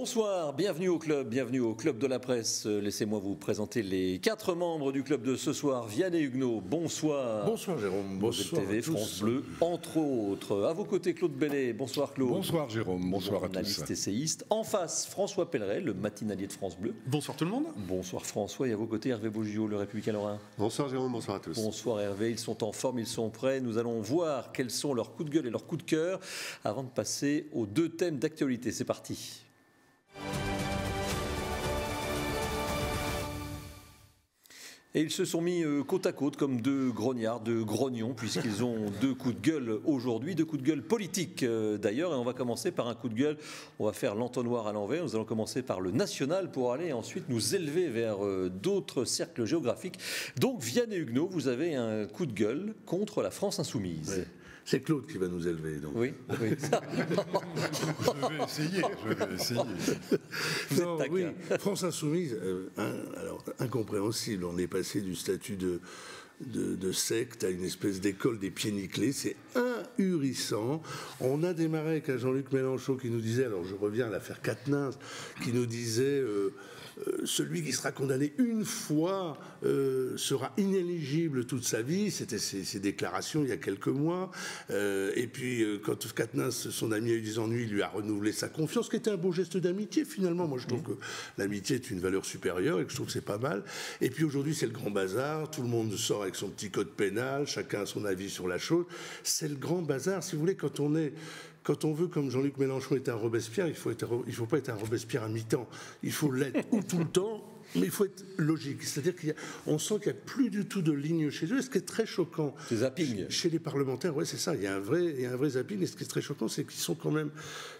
Bonsoir, bienvenue au club, bienvenue au club de la presse. Euh, Laissez-moi vous présenter les quatre membres du club de ce soir. Vianney Huguenot, bonsoir. Bonsoir Jérôme, bonsoir. TV, à tous. France Bleu, entre autres. À vos côtés, Claude Bellet. Bonsoir Claude. Bonsoir Jérôme, bonsoir à tous. Journaliste essayiste. En face, François Pelleret, le matinalier de France Bleu. Bonsoir tout le monde. Bonsoir François. Et à vos côtés, Hervé Bougio, le Républicain Lorrain. Bonsoir Jérôme, bonsoir à tous. Bonsoir Hervé, ils sont en forme, ils sont prêts. Nous allons voir quels sont leurs coups de gueule et leurs coups de cœur avant de passer aux deux thèmes d'actualité. C'est parti. Et ils se sont mis euh, côte à côte comme deux grognards, deux grognons, puisqu'ils ont deux coups de gueule aujourd'hui, deux coups de gueule politiques euh, d'ailleurs. Et on va commencer par un coup de gueule. On va faire l'entonnoir à l'envers. Nous allons commencer par le national pour aller ensuite nous élever vers euh, d'autres cercles géographiques. Donc, Vianney Huguenot, vous avez un coup de gueule contre la France insoumise. C'est Claude qui va nous élever. Donc. Oui, oui. je vais essayer, je vais essayer. non, oui, France Insoumise, euh, un, alors incompréhensible. On est passé du statut de, de, de, secte à une espèce d'école des pieds nickelés. C'est ahurissant. On a démarré avec un Jean-Luc Mélenchon qui nous disait, alors je reviens à l'affaire Quatennens, qui nous disait. Euh, celui qui sera condamné une fois euh, sera inéligible toute sa vie. C'était ses, ses, déclarations il y a quelques mois. Euh, et puis, quand Katniss, son ami, a eu des ennuis, il lui a renouvelé sa confiance, ce qui était un beau geste d'amitié finalement. Moi, je trouve que l'amitié est une valeur supérieure et que je trouve que c'est pas mal. Et puis aujourd'hui, c'est le grand bazar. Tout le monde sort avec son petit code pénal. Chacun a son avis sur la chose. C'est le grand bazar. Si vous voulez, quand on est quand on veut, comme Jean-Luc Mélenchon est un Robespierre, il il faut pas être un Robespierre à mi-temps. Il faut l'être ou tout le temps, mais il faut être logique. C'est-à-dire qu'on sent qu'il n'y a plus du tout de ligne chez eux. Et ce qui est très choquant. C'est zapping. Chez les parlementaires, oui, c'est ça. Il y, a un vrai, il y a un vrai zapping. Et ce qui est très choquant, c'est qu'ils sont quand même.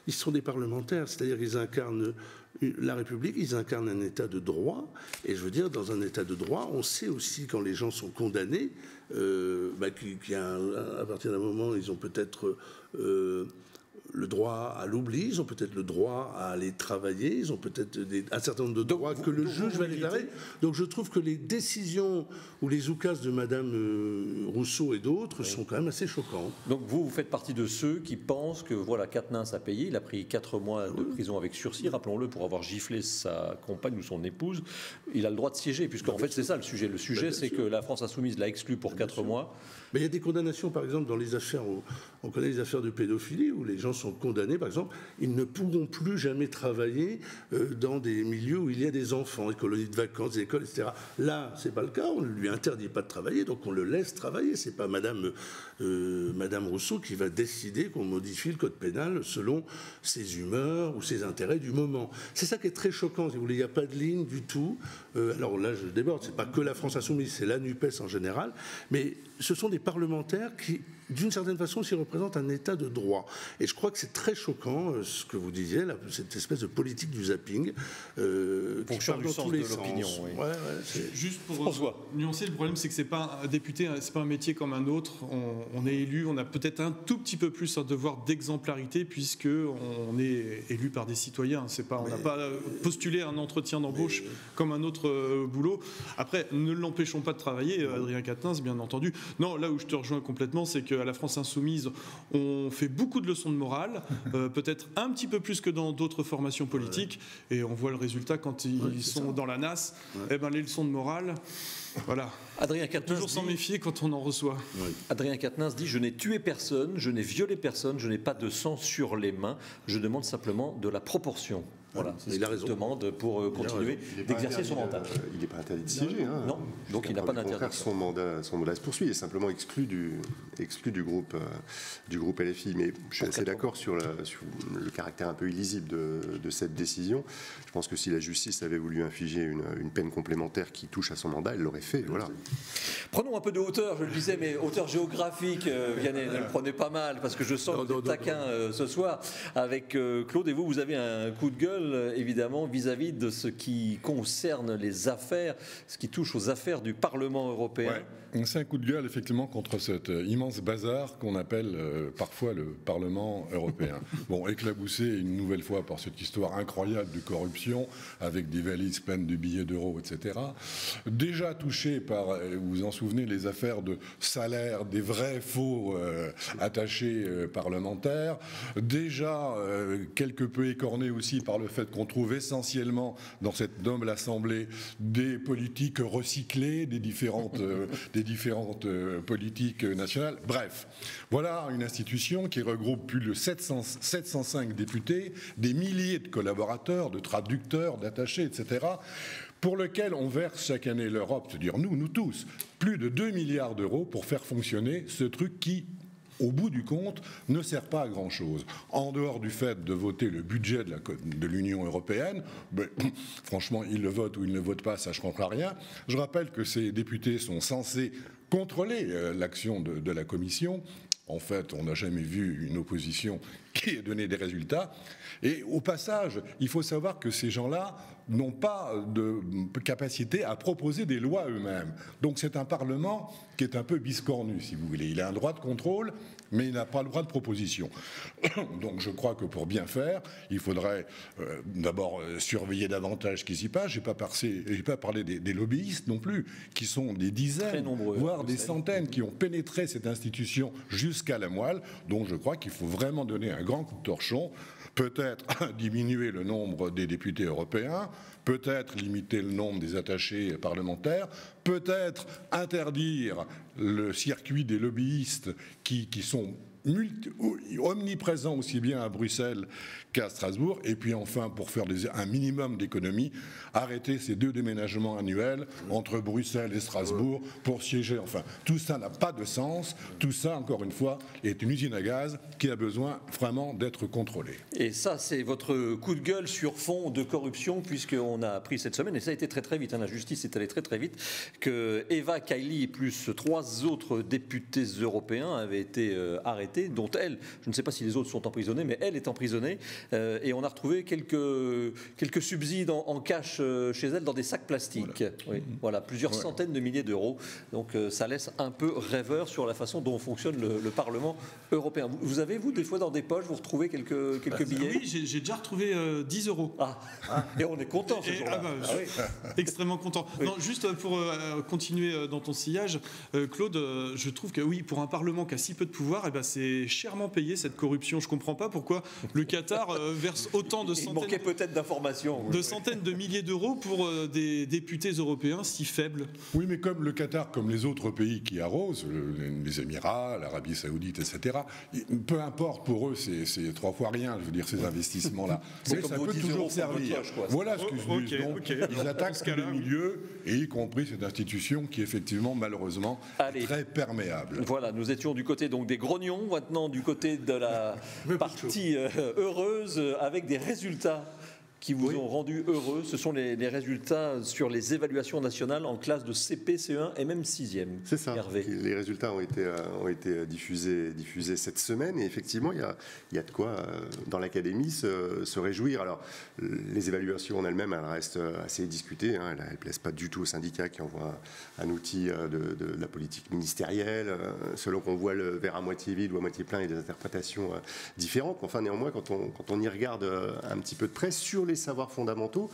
Ils sont des parlementaires. C'est-à-dire qu'ils incarnent la République, ils incarnent un état de droit. Et je veux dire, dans un état de droit, on sait aussi quand les gens sont condamnés, euh, bah, qu'il y a un, à partir d'un moment, ils ont peut-être. Euh, le droit à l'oubli, ils ont peut-être le droit à aller travailler, ils ont peut-être un certain nombre de droits que le juge va arrêter. Donc je trouve que les décisions ou les oukases de Madame euh, Rousseau et d'autres oui. sont quand même assez choquantes. Donc vous, vous faites partie de ceux qui pensent que voilà, Katnins a payé, il a pris 4 mois de prison avec sursis, rappelons-le, pour avoir giflé sa compagne ou son épouse. Il a le droit de siéger, puisqu'en fait c'est ça le sujet. Le sujet c'est que la France insoumise l'a exclu pour 4 mois. Mais il y a des condamnations, par exemple, dans les affaires, on connaît les affaires de pédophilie, où les gens sont condamnés, par exemple, ils ne pourront plus jamais travailler euh, dans des milieux où il y a des enfants, des colonies de vacances, des écoles, etc. Là, c'est pas le cas, on ne lui interdit pas de travailler, donc on le laisse travailler. C'est pas Madame, euh, Madame Rousseau qui va décider qu'on modifie le code pénal selon ses humeurs ou ses intérêts du moment. C'est ça qui est très choquant, il n'y a pas de ligne du tout. Euh, alors là, je déborde, c'est pas que la France insoumise, c'est la NUPES en général, mais ce sont des parlementaires qui, d'une certaine façon, s'y représentent un état de droit. Et je crois que c'est très choquant euh, ce que vous disiez, là, cette espèce de politique du zapping euh, qui part dans tous les sens. Oui. Ouais, ouais, Juste pour François. nuancer, le problème c'est que c'est pas un député, c'est pas un métier comme un autre. On, on est élu, on a peut-être un tout petit peu plus un devoir d'exemplarité puisque on est élu par des citoyens. C'est pas, on n'a pas postulé un entretien d'embauche mais... comme un autre euh, boulot. Après, ne l'empêchons pas de travailler, euh, Adrien Quatennens, bien entendu. Non, là où je te rejoins complètement, c'est qu'à la France insoumise, on fait beaucoup de leçons de morale, euh, peut-être un petit peu plus que dans d'autres formations politiques, ouais. et on voit le résultat quand ils ouais, sont ça. dans la NAS. Ouais. Eh ben, les leçons de morale, voilà. Adrien Quatennens toujours s'en méfier quand on en reçoit. Adrien Quatennens dit je n'ai tué personne, je n'ai violé personne, je n'ai pas de sang sur les mains. Je demande simplement de la proportion. Voilà, c'est ce qu'il demande pour euh, continuer d'exercer son mandat. Euh, il n'est pas interdit de siéger. Hein, non, donc il n'a pas d'interdit. Son mandat, son mandat se poursuit. Il est simplement exclu du, exclu du, groupe, euh, du groupe LFI. Mais je suis assez d'accord sur, sur, le caractère un peu illisible de, de, cette décision. Je pense que si la justice avait voulu infliger une, une peine complémentaire qui touche à son mandat, elle l'aurait fait. Voilà. Prenons un peu de hauteur, je le disais, mais hauteur géographique, euh, Vianney, ne le prenez pas mal, parce que je sens non, que vous êtes taquin euh, ce soir avec euh, Claude, et vous, vous avez un coup de gueule, évidemment, vis-à-vis -vis de ce qui concerne les affaires, ce qui touche aux affaires du Parlement européen. C'est un coup de gueule, effectivement, contre cet euh, immense bazar qu'on appelle euh, parfois le Parlement européen. bon, éclaboussé une nouvelle fois par cette histoire incroyable de corruption, avec des valises pleines de billets d'euros, etc. Déjà touché par, euh, vous vous en souvenez, les affaires de salaire des vrais faux attachés parlementaires. Déjà quelque peu écorné aussi par le fait qu'on trouve essentiellement dans cette noble assemblée des politiques recyclées, des différentes des différentes euh, politiques nationales. Bref, voilà une institution qui regroupe plus de 705 députés, des milliers de collaborateurs, de traducteurs, d'attachés, etc pour lequel on verse chaque année l'Europe, c'est-à-dire nous, nous tous, plus de 2 milliards d'euros pour faire fonctionner ce truc qui, au bout du compte, ne sert pas à grand-chose. En dehors du fait de voter le budget de l'Union européenne, ben, franchement, ils le votent ou ils ne votent pas, ça ne change rien. Je rappelle que ces députés sont censés contrôler euh, l'action de, de la Commission. En fait, on n'a jamais vu une opposition qui ait donné des résultats. Et au passage, il faut savoir que ces gens-là n'ont pas de capacité à proposer des lois eux-mêmes. Donc c'est un Parlement qui est un peu biscornu, si vous voulez. Il a un droit de contrôle, mais il n'a pas le droit de proposition. Donc je crois que pour bien faire, il faudrait euh, d'abord euh, surveiller davantage ce qui s'y passe. Je n'ai pas, pas, parlé des, lobbyistes non plus, qui sont des dizaines, voire des centaines, qui ont pénétré cette institution jusqu'à la moelle. Donc je crois qu'il faut vraiment donner un grand coup de torchon peut-être diminuer le nombre des députés européens, peut-être limiter le nombre des attachés parlementaires, peut-être interdire le circuit des lobbyistes qui, qui sont omniprésent aussi bien à Bruxelles qu'à Strasbourg. Et puis enfin, pour faire un minimum d'économie, arrêter ces deux déménagements annuels entre Bruxelles et Strasbourg pour siéger. Enfin, tout ça n'a pas de sens. Tout ça, encore une fois, est une usine à gaz qui a besoin vraiment d'être contrôlée. Et ça, c'est votre coup de gueule sur fond de corruption, puisqu'on a appris cette semaine, et ça a été très très vite, hein, la justice est allée très très vite, que Eva Kaili plus trois autres députés européens avaient été euh, dont elle, je ne sais pas si les autres sont emprisonnés, mais elle est emprisonnée. Euh, et on a retrouvé quelques, quelques subsides en, cash euh, chez elle dans des sacs plastiques. Voilà, plusieurs centaines de milliers d'euros. Donc euh, ça laisse un peu rêveur sur la façon dont fonctionne le, Parlement européen. Vous, avez, vous, des fois dans des poches, vous retrouvez quelques, quelques bah, billets? Oui, j'ai déjà retrouvé 10 euros. Ah. et on est content ce jour-là. Ah bah, ah extrêmement content. Non, juste pour continuer dans ton sillage, Claude, je trouve que oui, pour un Parlement qui a si peu de pouvoir, eh ben c'est chèrement payé cette corruption. Je ne comprends pas pourquoi le Qatar euh, verse autant de centaines, peut-être d'informations, de centaines de milliers d'euros pour euh, des députés européens si faibles. Oui, mais comme le Qatar, comme les autres pays qui arrosent, les Émirats, l'Arabie Saoudite, etc. Peu importe pour eux, c'est trois fois rien. Je veux dire ces investissements-là. ça peut toujours servir. voilà ce que je dis. Donc, Ils attaquent tous les milieux, et y compris cette institution qui effectivement, malheureusement, est très perméable. Voilà, nous étions du côté donc des grognons maintenant du côté de la partie euh, heureuse avec des résultats qui vous ont rendu heureux. Ce sont les, résultats sur les évaluations nationales en classe de CP, CE1 et même 6e. C'est ça. Les résultats ont été, euh, ont été diffusés, diffusés cette semaine et effectivement, il y a, il y a de quoi euh, dans l'académie se, se, réjouir. Alors, les évaluations en elles-mêmes, elles restent assez discutées. Hein. Elles ne plaisent pas du tout aux syndicats qui envoient un outil de, de, la politique ministérielle. Selon qu'on voit le verre à moitié vide ou à moitié plein, il y a des interprétations différentes. Enfin, néanmoins, quand on, quand on y regarde un petit peu de près sur les savoirs fondamentaux,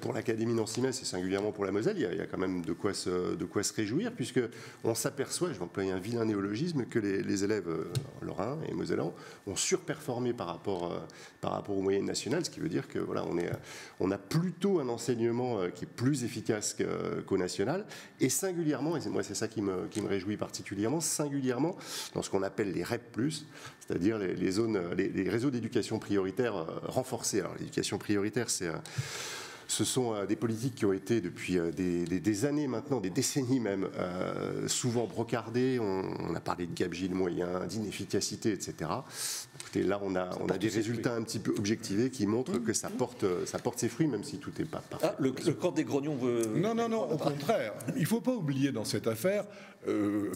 pour l'Académie Nancy-Metz et singulièrement pour la Moselle, il y, a, quand même de quoi se, de quoi se réjouir, puisque on s'aperçoit, je vais employer un vilain néologisme, que les, élèves euh, lorrains et mosellans ont surperformé par rapport, euh, par rapport aux moyennes nationales, ce qui veut dire que voilà, on, est, on a plutôt un enseignement qui est plus efficace qu'au national, et singulièrement, et moi c'est ça qui me, qui me réjouit particulièrement, singulièrement dans ce qu'on appelle les REP+, c'est-à-dire les, les, réseaux d'éducation prioritaire renforcés. Alors l'éducation prioritaire, c'est ce sont euh, des politiques qui ont été depuis euh, des, années maintenant, des décennies même, euh, souvent brocardées. On, a parlé de gabegie de moyens, d'inefficacité, etc. Écoutez, là, on a, on a des résultats un petit peu objectivés qui montrent que ça porte, ça porte ses fruits, même si tout n'est pas parfait. Ah, le, corps des grognons veut... Non, non, non, au contraire. Il ne faut pas oublier dans cette affaire,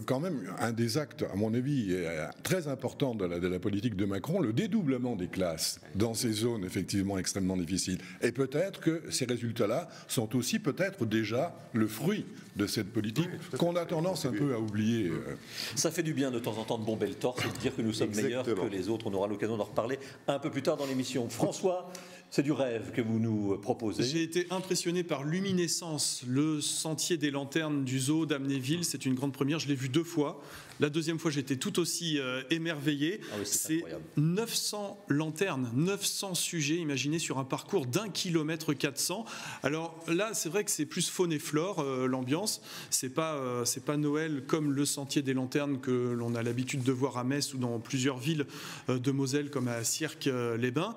quand même, un des actes, à mon avis, très important de la, de la politique de Macron, le dédoublement des classes dans ces zones effectivement extrêmement difficiles. Et peut-être que ces résultats-là sont aussi peut-être déjà le fruit de cette politique qu'on a tendance un peu à oublier. Euh. Ça fait du bien de temps en temps de bomber le torse et de dire que nous sommes meilleurs que les autres. On aura l'occasion d'en reparler un peu plus tard dans l'émission. François, c'est du rêve que vous nous proposez. J'ai été impressionné par Luminescence, le sentier des lanternes du zoo d'Amnéville. C'est une grande première. Je l'ai vu deux fois. La deuxième fois, j'étais tout aussi euh, émerveillé. Ah c'est 900 lanternes, 900 sujets imaginés sur un parcours d'un kilomètre 400. Alors là, c'est vrai que c'est plus faune et flore euh, l'ambiance. C'est pas euh, c'est pas Noël comme le sentier des lanternes que l'on a l'habitude de voir à Metz ou dans plusieurs villes de Moselle comme à Sierck-les-Bains.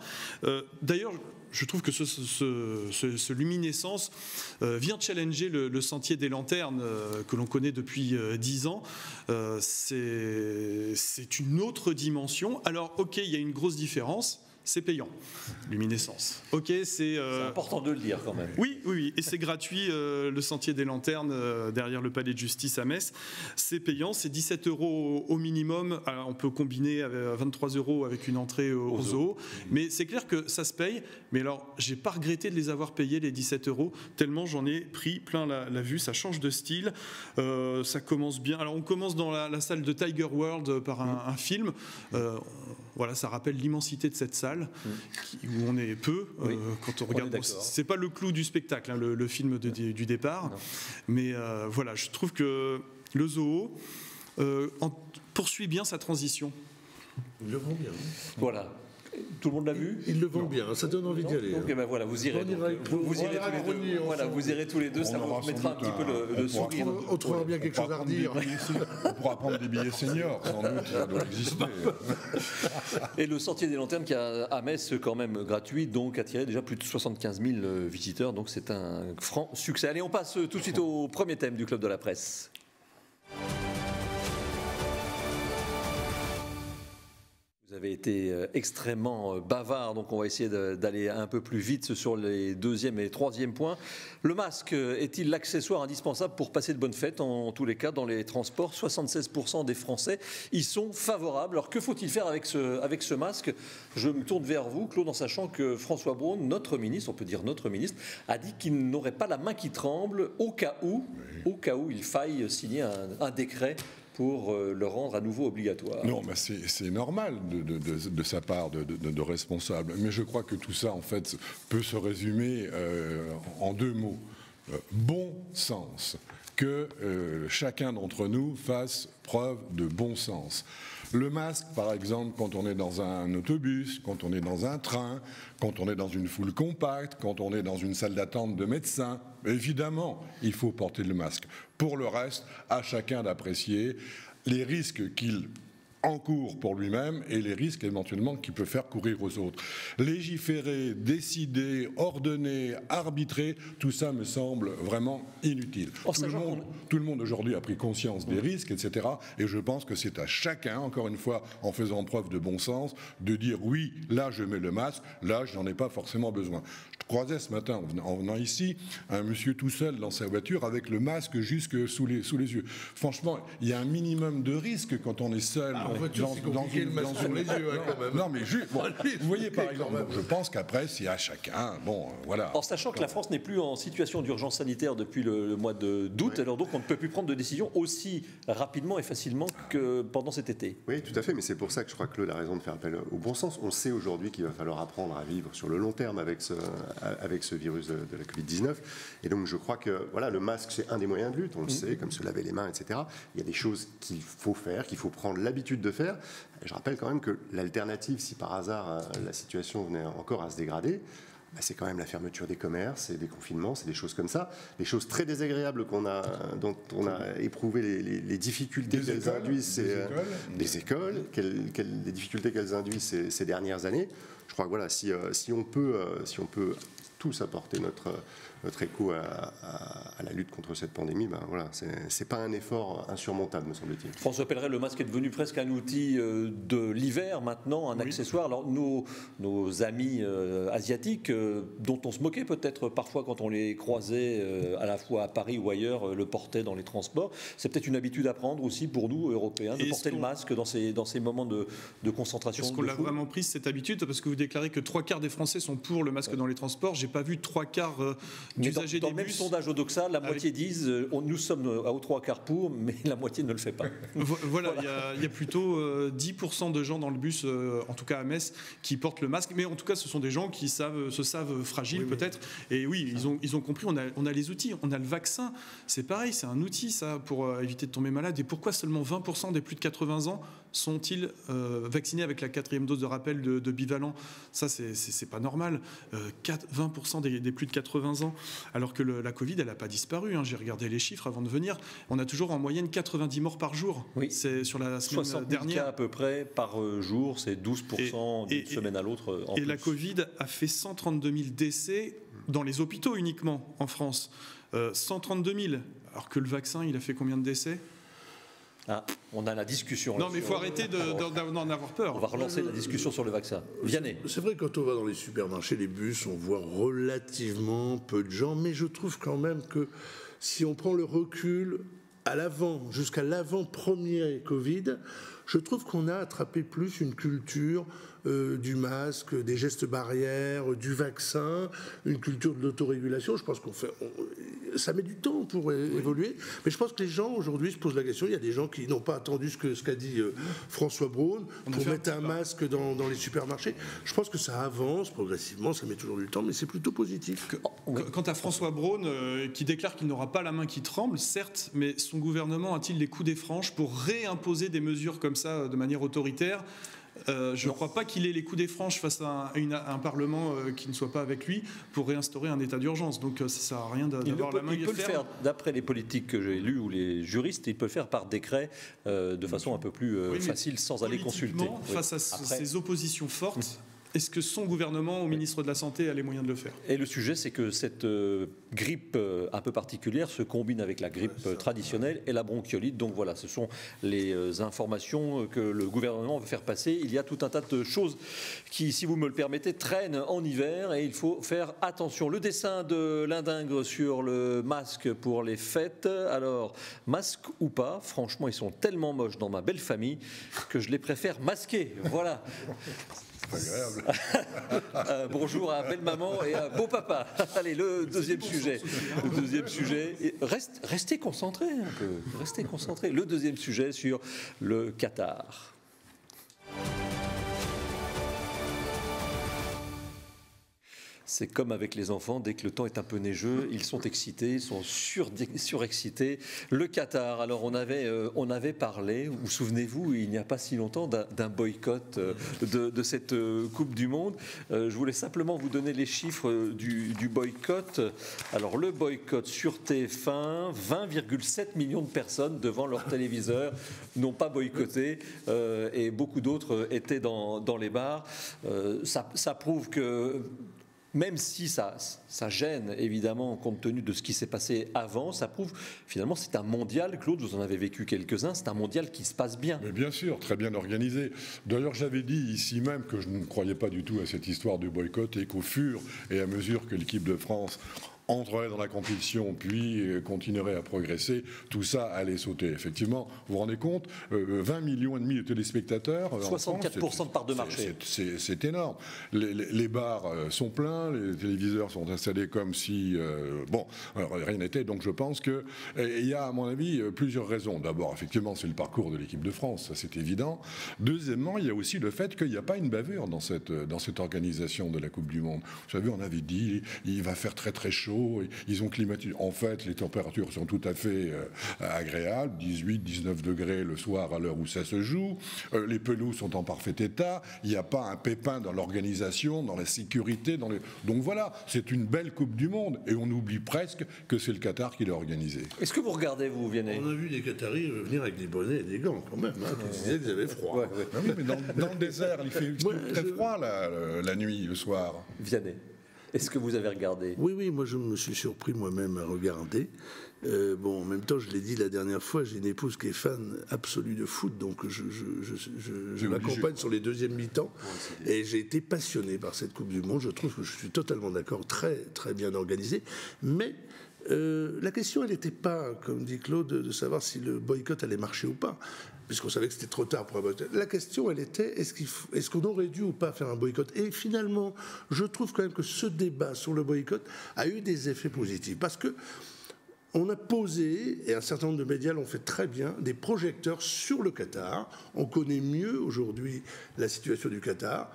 D'ailleurs, je trouve que ce, luminescence euh, vient challenger le, sentier des lanternes euh, que l'on connaît depuis euh, dix ans. c'est une autre dimension. Alors, ok, il y a une grosse différence c'est payant. Luminescence. Ok, c'est. Euh, important de le dire quand même. Oui, oui, et c'est gratuit. Euh, le sentier des lanternes euh, derrière le palais de justice à Metz, c'est payant. C'est 17 euros au minimum. on peut combiner à 23 euros avec une entrée au, zoo. Mais c'est clair que ça se paye. Mais alors, j'ai pas regretté de les avoir payés les 17 euros tellement j'en ai pris plein la, vue. Ça change de style. ça commence bien. Alors, on commence dans la, salle de Tiger World par un, un film. Voilà, ça rappelle l'immensité de cette salle où on est peu euh, quand on regarde. c'est pas le clou du spectacle, hein, le, film du départ, mais euh, voilà, je trouve que le zoo euh, poursuit bien sa transition. Le vend bien. Voilà. Tout le monde l'a vu Ils le vendent bien, ça donne envie d'y aller. Donc, hein. ben voilà, vous irez, vous, irez tous les deux. Voilà, vous irez tous les deux, ça vous mettra un petit peu le, sourire. On trouvera bien quelque chose à redire. On pourra prendre des billets seniors, sans doute, ça doit exister. Et le Sentier des Lanternes qui a à Metz quand même gratuit, donc attiré déjà plus de 75 000 visiteurs, donc c'est un franc succès. Allez, on passe tout de suite au premier thème du Club de la Presse. Vous avez été euh, extrêmement euh, bavard, donc on va essayer d'aller un peu plus vite sur les deuxième et troisième points. Le masque euh, est-il l'accessoire indispensable pour passer de bonnes fêtes? En tous les cas, dans les transports, 76% des Français y sont favorables. Alors que faut-il faire avec ce, masque? Je me tourne vers vous, Claude, en sachant que François Braun, notre ministre, on peut dire notre ministre, a dit qu'il n'aurait pas la main qui tremble au cas où, au cas où il faille signer un décret pour euh, le rendre à nouveau obligatoire. Non, mais c'est normal de, sa part de, responsable. Mais je crois que tout ça, en fait, peut se résumer euh, en deux mots. Euh, bon sens. Que chacun d'entre nous fasse preuve de bon sens. Le masque, par exemple, quand on est dans un autobus, quand on est dans un train, quand on est dans une foule compacte, quand on est dans une salle d'attente de médecins, évidemment, il faut porter le masque. Pour le reste, à chacun d'apprécier les risques qu'il encourt pour lui-même et les risques éventuellement qu'il peut faire courir aux autres. Légiférer, décider, ordonner, arbitrer, tout ça me semble vraiment inutile. tout, le monde, tout, le monde, aujourd'hui a pris conscience des risques, etc. Et je pense que c'est à chacun, encore une fois, en faisant preuve de bon sens, de dire oui, là je mets le masque, là je n'en ai pas forcément besoin. Je croisais ce matin, en venant ici, un monsieur tout seul dans sa voiture avec le masque jusque sous les, sous les yeux. Franchement, il y a un minimum de risque quand on est seul. Ah, dans, une, dans sur les yeux, hein, quand même. Non, mais juste, vous voyez par exemple, je pense qu'après, c'est à chacun. Bon, euh, voilà. En sachant que la France n'est plus en situation d'urgence sanitaire depuis le, mois d'août, alors donc on ne peut plus prendre de décision aussi rapidement et facilement que pendant cet été. Oui, tout à fait, mais c'est pour ça que je crois que Claude a raison de faire appel au bon sens. On sait aujourd'hui qu'il va falloir apprendre à vivre sur le long terme avec ce, avec ce virus de, la Covid-19. Et donc je crois que voilà, le masque, c'est un des moyens de lutte, on le mm. sait, comme se laver les mains, etc. Il y a des choses qu'il faut faire, qu'il faut prendre l'habitude de faire. Je rappelle quand même que l'alternative, si par hasard euh, la situation venait encore à se dégrader, bah, c'est quand même la fermeture des commerces et des confinements, c'est des choses comme ça, des choses très désagréables qu'on a, dont on a éprouvé les, difficultés qu'elles induisent, des, euh, écoles. des écoles, les difficultés qu'elles induisent ces, dernières années. Je crois que voilà, si, euh, si on peut, si on peut tous apporter notre notre écho à, la lutte contre cette pandémie, ben voilà, c'est pas un effort insurmontable, me semble-t-il. François Pelleret, le masque est devenu presque un outil euh, de l'hiver maintenant, un accessoire. Alors nos, nos amis euh, asiatiques, euh, dont on se moquait peut-être parfois quand on les croisait à la fois à Paris ou ailleurs, le portaient dans les transports. C'est peut-être une habitude à prendre aussi pour nous, Européens, de porter le masque dans ces, dans ces moments de, de concentration. Est-ce qu'on l'a vraiment pris cette habitude? Parce que vous déclarez que trois quarts des Français sont pour le masque dans les transports. J'ai pas vu trois quarts Mais dans, dans le même sondage Odoxa, la moitié disent euh, nous sommes à aux trois quarts pour, mais la moitié ne le fait pas. voilà, il y, a plutôt 10% de gens dans le bus, en tout cas à Metz, qui portent le masque. Mais en tout cas, ce sont des gens qui savent, se savent fragiles peut-être. Et oui, ils ont, ils ont compris, on a, on a les outils, on a le vaccin. C'est pareil, c'est un outil ça pour éviter de tomber malade. Et pourquoi seulement 20% des plus de 80 ans sont-ils euh, vaccinés avec la quatrième dose de rappel de, bivalent? Ça, c'est pas normal. 20% euh, des, plus de 80 ans, alors que la Covid, elle n'a pas disparu. Hein. J'ai regardé les chiffres avant de venir. On a toujours en moyenne 90 morts par jour. Oui. C'est sur la semaine 60 dernière. Cas à peu près par euh, jour, c'est 12% d'une semaine à l'autre. Et la Covid a fait 132 000 décès dans les hôpitaux uniquement en France. 132 000. Alors que le vaccin, il a fait combien de décès? Ah, on a la discussion. Non, mais il faut arrêter d'en avoir peur. On va relancer la discussion sur le vaccin. Vianney. C'est vrai, quand on va dans les supermarchés, les bus, on voit relativement peu de gens, mais je trouve quand même que si on prend le recul à l'avant, jusqu'à l'avant-premier Covid, je trouve qu'on a attrapé plus une culture euh, du masque, des gestes barrières, du vaccin, une culture de l'autorégulation. Je pense qu'on fait, ça met du temps pour évoluer, mais je pense que les gens aujourd'hui se posent la question. Il y a des gens qui n'ont pas attendu ce qu'a ce qu'a dit euh, François Braun pour mettre un, masque dans, dans, les supermarchés. Je pense que ça avance progressivement, ça met toujours du temps, mais c'est plutôt positif. Quant à François Braun, euh, qui déclare qu'il n'aura pas la main qui tremble, certes, mais son gouvernement a-t-il les coups des franches pour réimposer des mesures comme ça de manière autoritaire? Euh, je ne crois pas qu'il ait les coups des franches face à un, Parlement euh, qui ne soit pas avec lui pour réinstaurer un état d'urgence. Donc euh, ça ne sert à rien d'avoir la main Il peut le faire, d'après les politiques que j'ai lues ou les juristes, il peut le faire par décret de façon un peu plus facile sans aller consulter. Face à ces oppositions fortes, est-ce que son gouvernement, au ministre de la Santé, a les moyens de le faire? Et le sujet, c'est que cette euh, grippe euh, un peu particulière se combine avec la grippe euh, traditionnelle et la bronchiolite. Donc voilà, ce sont les informations que le gouvernement veut faire passer. Il y a tout un tas de choses qui, si vous me le permettez, traînent en hiver et il faut faire attention. Le dessin de l'indingre sur le masque pour les fêtes. Alors, masque ou pas, franchement, ils sont tellement moches dans ma belle famille que je les préfère masquer. Voilà. Euh, bonjour à belle maman et à beau papa. Allez, le deuxième sujet. Le deuxième sujet. restez concentrés un peu. Restez concentrés. Le deuxième sujet sur le Qatar. C'est comme avec les enfants, dès que le temps est un peu neigeux, ils sont excités, ils sont surexcités. Le Qatar, alors on avait, euh, on avait parlé, vous souvenez-vous, il n'y a pas si longtemps, d'un boycott euh, de, cette euh, Coupe du Monde. je voulais simplement vous donner les chiffres du, boycott. Alors le boycott sur TF1, 20,7 millions de personnes devant leur téléviseur n'ont pas boycotté et beaucoup d'autres étaient dans, dans les bars. ça, ça prouve que même si ça, gêne évidemment compte tenu de ce qui s'est passé avant, ça prouve finalement c'est un mondial, Claude, vous en avez vécu quelques-uns, c'est un mondial qui se passe bien. Mais bien sûr, très bien organisé. D'ailleurs, j'avais dit ici même que je ne croyais pas du tout à cette histoire du boycott et qu'au fur et à mesure que l'équipe de France entrerait dans la compétition puis euh, continuerait à progresser, tout ça allait sauter. Effectivement, vous vous rendez compte, 20 euh, millions et demi de téléspectateurs. 64% de part de marché. C'est énorme. Les, bars euh, sont pleins, les téléviseurs sont installés comme si, bon, rien n'était. Donc je pense que il y a, à mon avis, plusieurs raisons. D'abord, effectivement, c'est le parcours de l'équipe de France, ça c'est évident. Deuxièmement, il y a aussi le fait qu'il n'y a pas une bavure dans cette, dans cette organisation de la Coupe du Monde. Vous savez, on avait dit, il va faire très très chaud ils ont climatisé. En fait, les températures sont tout à fait euh, agréables, 18, 19 degrés le soir à l'heure où ça se joue. Euh, les pelouses sont en parfait état. Il n'y a pas un pépin dans l'organisation, dans la sécurité. Dans les... Donc voilà, c'est une belle Coupe du Monde. Et on oublie presque que c'est le Qatar qui l'a organisé. Est-ce que vous regardez, vous, Vianney? On a vu des Qataris venir avec des bonnets et des gants quand même, hein, qui disaient qu'ils avaient froid. Ah oui, mais dans, le désert, il fait très froid la, la nuit, le soir. Vianney. Est-ce que vous avez regardé? Oui, oui, moi je me suis surpris moi-même à regarder. Euh, bon, en même temps, je l'ai dit la dernière fois, j'ai une épouse qui est fan absolue de foot, donc je, je, m'accompagne sur les deuxièmes mi-temps. Et j'ai été passionné par cette Coupe du Monde. Je trouve que je suis totalement d'accord, très, très bien organisé. Mais euh, la question, elle n'était pas, comme dit Claude, de savoir si le boycott allait marcher ou pas. Puisqu'on savait que c'était trop tard pour un boycott. La question, elle était est-ce qu'on aurait dû ou pas faire un boycott? Et finalement, je trouve quand même que ce débat sur le boycott a eu des effets positifs. Parce que on a posé, et un certain nombre de médias l'ont fait très bien, des projecteurs sur le Qatar. On connaît mieux aujourd'hui la situation du Qatar,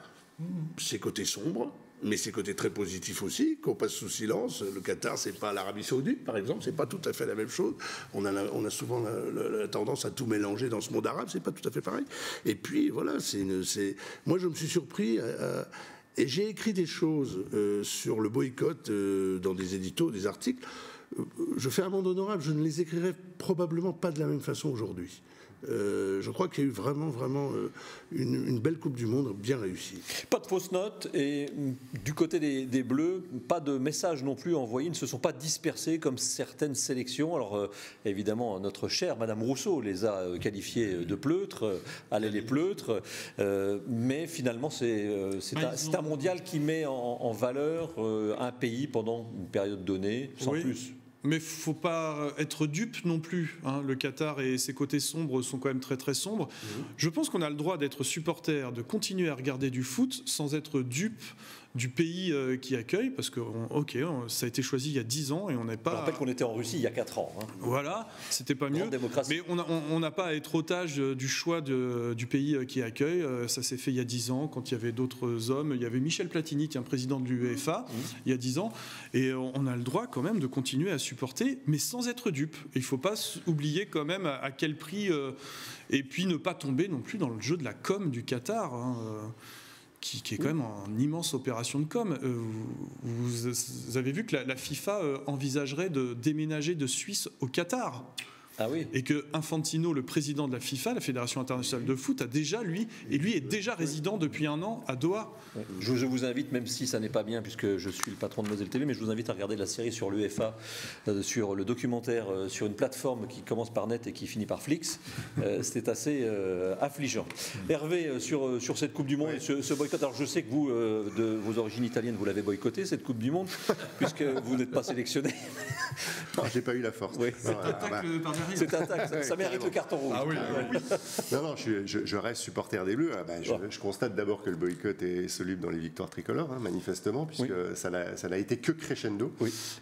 ses côtés sombres, mais ses côtés très positifs aussi, qu'on passe sous silence. Le Qatar, c'est pas l'Arabie Saoudite, par exemple, c'est pas tout à fait la même chose. On a, on a souvent la, tendance à tout mélanger dans ce monde arabe, c'est pas tout à fait pareil. Et puis voilà, c'est, moi je me suis surpris. et j'ai écrit des choses euh, sur le boycott euh, dans des éditos, des articles. Euh, je fais un monde honorable, je ne les écrirai probablement pas de la même façon aujourd'hui. Euh, je crois qu'il y a eu vraiment, vraiment euh, une, belle Coupe du Monde bien réussie. Pas de fausses notes et mm, du côté des, Bleus, pas de messages non plus envoyés, ils ne se sont pas dispersés comme certaines sélections. Alors euh, évidemment, notre chère Madame Rousseau les a qualifiés de pleutres, allez les pleutres, mais finalement c'est un, un, mondial qui met en, valeur un pays pendant une période donnée, sans plus. Mais il faut pas être dupe non plus. Hein. Le Qatar et ses côtés sombres sont quand même très très sombres. Mmh. Je pense qu'on a le droit d'être supporter, de continuer à regarder du foot sans être dupe du pays euh, qui accueille, parce que, ok, ça a été choisi il y a 10 ans et on n'est pas. Je rappelle qu'on était en Russie il y a 4 ans. Hein. Voilà, c'était pas mieux. Mais on n'a pas à être otage du choix du pays euh, qui accueille. Euh, ça s'est fait il y a 10 ans, quand il y avait d'autres hommes. Il y avait Michel Platini, qui est un président de l'UEFA, mmh. il y a 10 ans. Et on a le droit quand même de continuer à supporter, mais sans être dupe. Il ne faut pas oublier quand même à quel prix. et puis ne pas tomber non plus dans le jeu de la com du Qatar. Hein, qui, est quand même une immense opération de com. Euh, vous, avez vu que la, FIFA euh, envisagerait de déménager de Suisse au Qatar. Ah oui. Et que Infantino, le président de la FIFA, la Fédération internationale de foot, a déjà, lui, et lui est déjà résident depuis un an à Doha. Je, vous invite, même si ça n'est pas bien, puisque je suis le patron de Moselle TV, mais je vous invite à regarder la série sur l'UEFA, euh, sur le documentaire euh, sur une plateforme qui commence par net et qui finit par Flix. Euh, C'était assez affligeant. Hervé, sur, sur cette Coupe du Monde et ce, boycott, alors je sais que vous, de vos origines italiennes, vous l'avez boycotté, cette Coupe du Monde, puisque vous n'êtes pas sélectionné. Non, j'ai pas eu la force. Oui. C'est un taxe, ça, mérite le carton rouge. Ah oui, Non, non, je, reste supporter des Bleus. Ah ben, je, constate d'abord que le boycott est soluble dans les victoires tricolores, hein, manifestement, puisque ça n'a été que crescendo.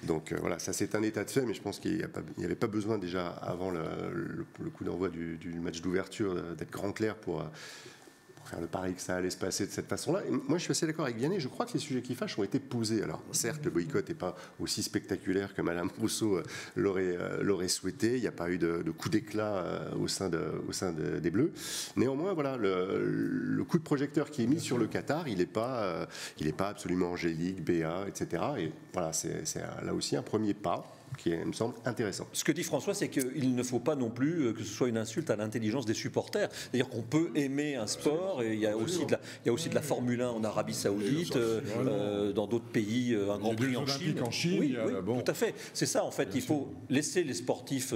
Donc euh, voilà, ça c'est un état de fait, mais je pense qu'il n'y avait pas besoin déjà avant le, coup d'envoi du, du, match d'ouverture d'être grand clair pour faire le pari que ça allait se passer de cette façon-là. moi, je suis assez d'accord avec Vianney. Je crois que les sujets qui fâchent ont été posés. Alors, certes, le boycott n'est pas aussi spectaculaire que Madame Rousseau euh, euh, l'aurait souhaité. Il n'y a pas eu de, coup d'éclat euh, au sein, des Bleus. Néanmoins, voilà, le, coup de projecteur qui est mis sur le Qatar, il n'est pas, il pas absolument angélique, BA, etc. Et voilà, c'est là aussi un premier pas qui me semble intéressant. Ce que dit François, c'est qu'il ne faut pas non plus euh, que ce soit une insulte à l'intelligence des supporters. C'est-à-dire qu'on peut aimer un sport, et il y a aussi de la, il y a aussi de la Formule 1 en Arabie Saoudite, euh, euh, dans d'autres pays, un Grand Prix en Chine. en Chine. Oui, tout à fait. C'est ça, en fait. il faut laisser les sportifs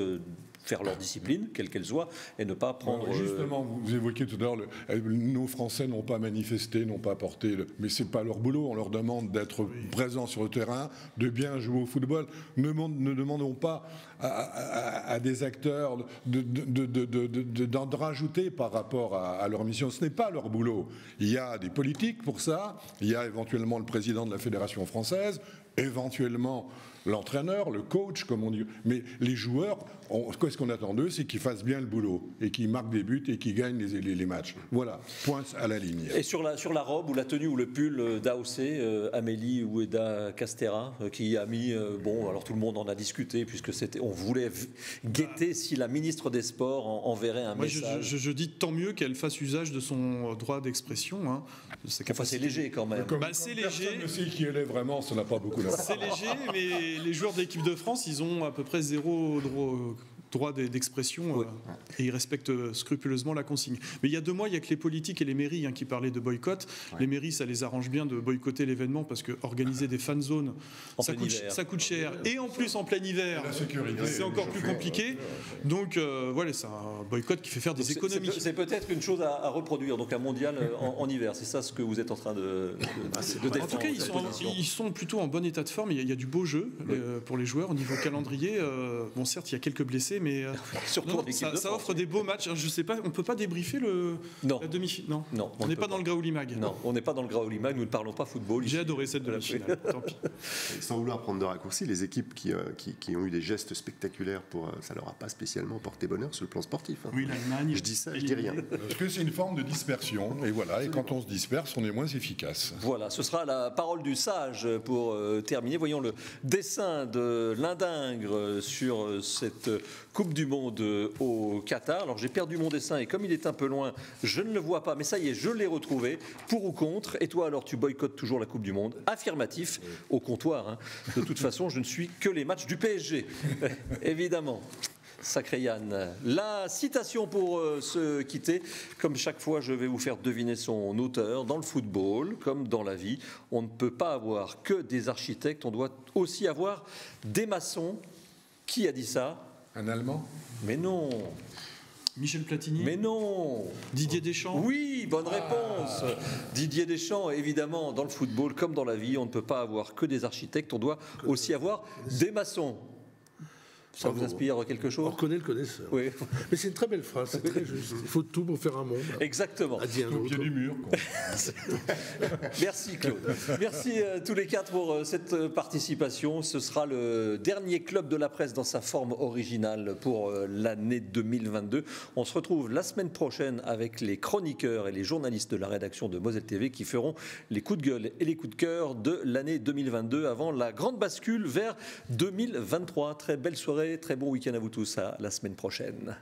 faire leur discipline, quelle qu'elle soit, et ne pas prendre. Euh, justement, vous évoquiez tout à l'heure, nos Français n'ont pas manifesté, n'ont pas porté, le, mais c'est pas leur boulot. On leur demande d'être présents sur le terrain, de bien jouer au football. Ne, ne demandons pas à, des acteurs d'en de, rajouter par rapport à, leur mission. Ce n'est pas leur boulot. Il y a des politiques pour ça. Il y a éventuellement le président de la fédération française, éventuellement l'entraîneur, le coach, comme on dit. Mais les joueurs, ce qu'on attend d'eux, c'est qu'ils fassent bien le boulot et qu'ils marquent des buts et qu'ils gagnent les, les, matchs. Voilà, point à la ligne. Et sur la, sur la robe ou la tenue ou le pull d'AOC, euh, Amélie Oueda Castera, euh, qui a mis, euh, bon, alors tout le monde en a discuté, puisque c'était, on voulait guetter si la ministre des Sports enverrait un message. Je, dis tant mieux qu'elle fasse usage de son droit d'expression. Hein, enfin, c'est léger quand même. Bah, c'est léger. ne sait qui elle est vraiment, ça n'a pas beaucoup d'importance. C'est léger, mais les, joueurs de l'équipe de France, ils ont à peu près zéro droit droit d'expression euh, et ils respectent euh, scrupuleusement la consigne. Mais il y a deux mois, il n'y a que les politiques et les mairies hein, qui parlaient de boycott. Les mairies, ça les arrange bien de boycotter l'événement parce que organiser des fan zones, ça coûte, ça coûte, cher. Et en plus, en plein hiver, c'est encore plus compliqué. Donc euh, voilà, c'est un boycott qui fait faire des économies. C'est peut-être une chose à, reproduire, donc un mondial en, hiver. C'est ça ce que vous êtes en train de, de, défendre. En tout cas, ils sont, plutôt en bon état de forme. Il y a, il y a du beau jeu pour les joueurs au niveau calendrier. bon, certes, il y a quelques blessés, mais ça, offre des beaux matchs. Je sais pas, on peut pas débriefer le non. la demi Non, non on n'est pas dans le Graouli Mag. Non, on n'est pas dans le Graouli Mag. Nous ne parlons pas football. J'ai adoré cette demi-finale. Tant pis. Sans vouloir prendre de raccourcis, les équipes qui, qui, qui, ont eu des gestes spectaculaires pour, ça leur a pas spécialement porté bonheur sur le plan sportif. Hein. Oui, l'Allemagne. Je dis ça, je dis rien. Parce que c'est une forme de dispersion, et voilà. Et quand on se disperse, on est moins efficace. Voilà, ce sera la parole du sage pour euh, terminer. Voyons le dessin de l'Indingre sur euh, cette Coupe du Monde euh, au Qatar. Alors j'ai perdu mon dessin et comme il est un peu loin, je ne le vois pas. Mais ça y est, je l'ai retrouvé. Pour ou contre Et toi alors, tu boycottes toujours la Coupe du Monde Affirmatif au comptoir. Hein. De toute façon, je ne suis que les matchs du PSG, évidemment. Sacré Yann. La citation pour euh, se quitter. Comme chaque fois, je vais vous faire deviner son auteur. Dans le football, comme dans la vie, on ne peut pas avoir que des architectes, on doit aussi avoir des maçons. Qui a dit ça? Un Allemand? Mais non. Michel Platini? Mais non. Didier Deschamps? Oui, bonne réponse. Didier Deschamps, évidemment, dans le football comme dans la vie, on ne peut pas avoir que des architectes, on doit aussi avoir des maçons. Ça vous inspire quelque chose On reconnaît le connaisseur. Oui. Mais c'est une très belle phrase, c'est très juste. Il faut tout pour faire un monde. Exactement. A dit un Au pied du mur. Merci Claude. Merci à tous les quatre pour euh, cette euh, participation. Ce sera le dernier club de la presse dans sa forme originale pour euh, l'année 2022. On se retrouve la semaine prochaine avec les chroniqueurs et les journalistes de la rédaction de Moselle TV qui feront les coups de gueule et les coups de cœur de l'année 2022 avant la grande bascule vers 2023. Très belle soirée très bon week-end à vous tous. À la semaine prochaine.